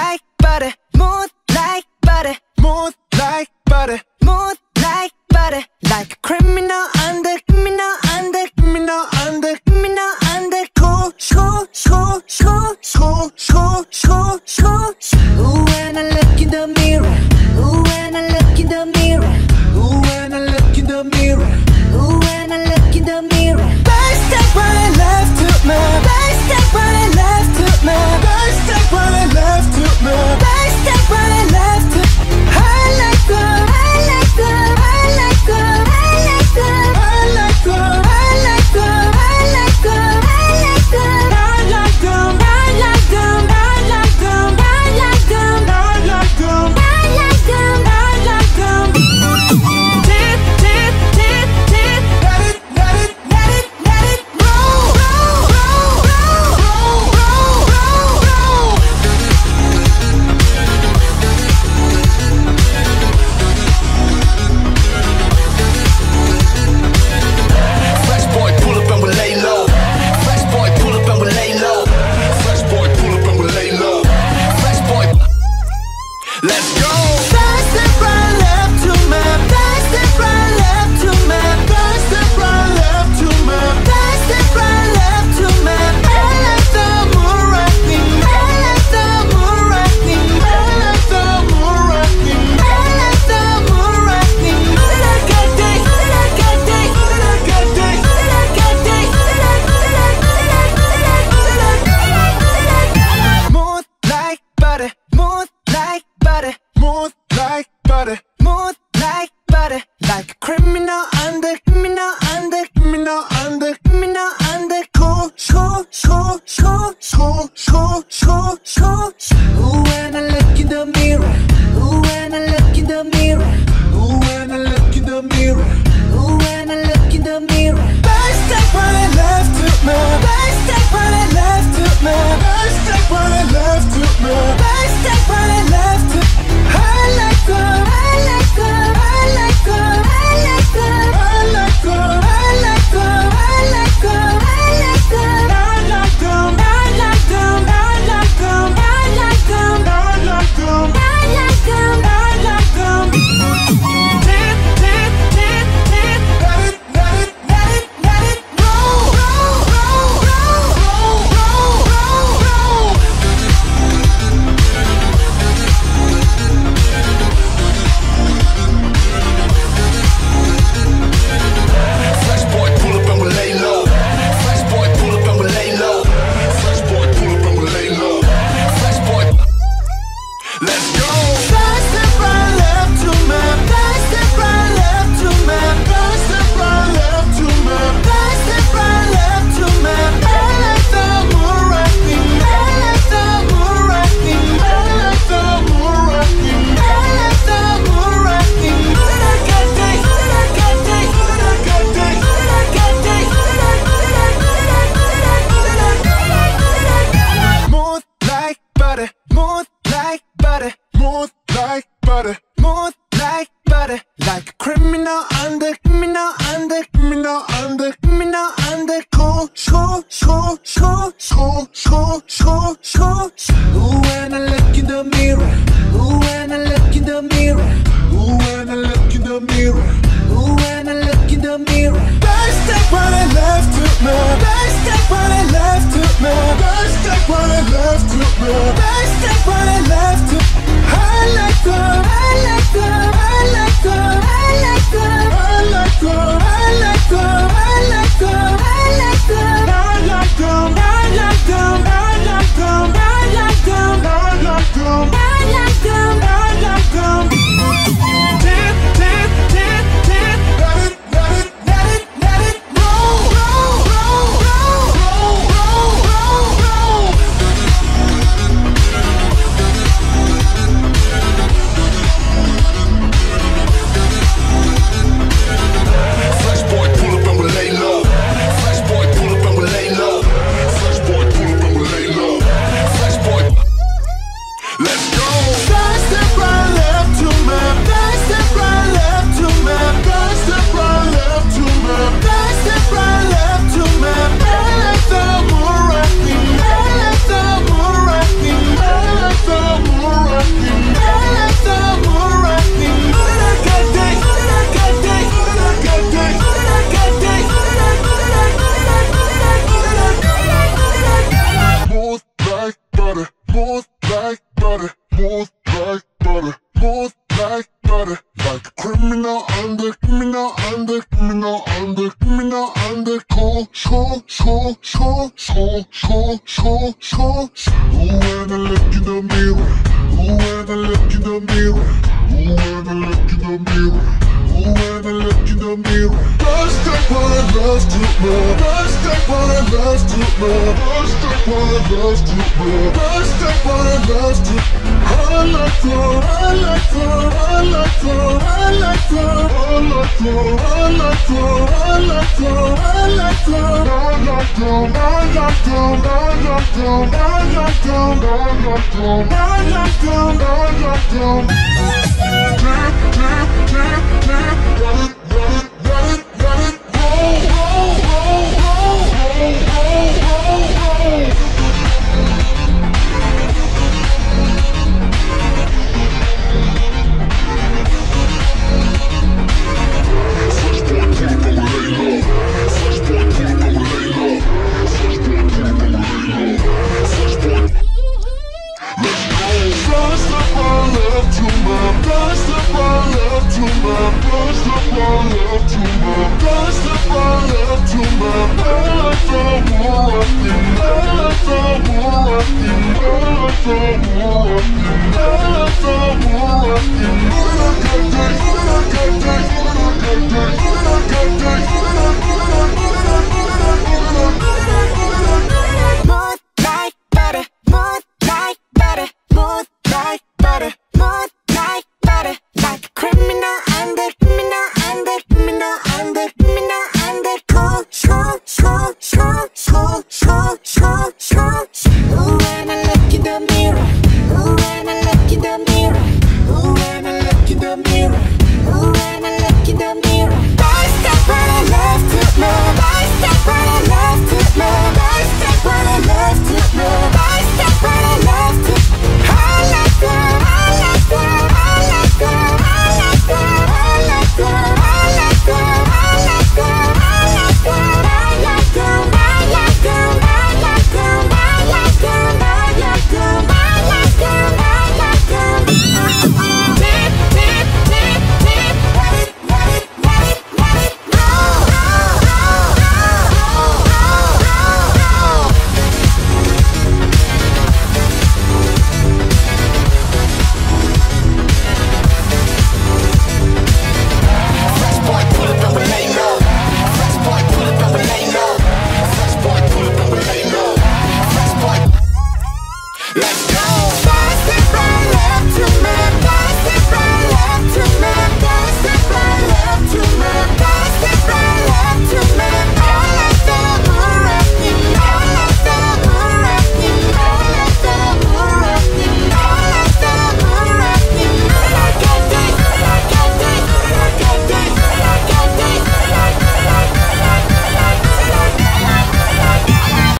like butter, smooth like butter, Smooth like butter, left smooth like butter. Cool, cool, cool, cool. Ooh, when I look in the mirror. Ooh, when I look in the mirror. Ooh, when I look in the mirror. Ooh, when I look in the mirror. Lost up what I lost to love. Lost up what I lost to love. Lost up one loves to Rasta one loves to I like her, I like her, I like her, I like her I like her, I like her, I like her, I like her I like her, I like her, I like her, I like her I like her, I like her, I like her Dip, dip, dip, dip, dip Thank you.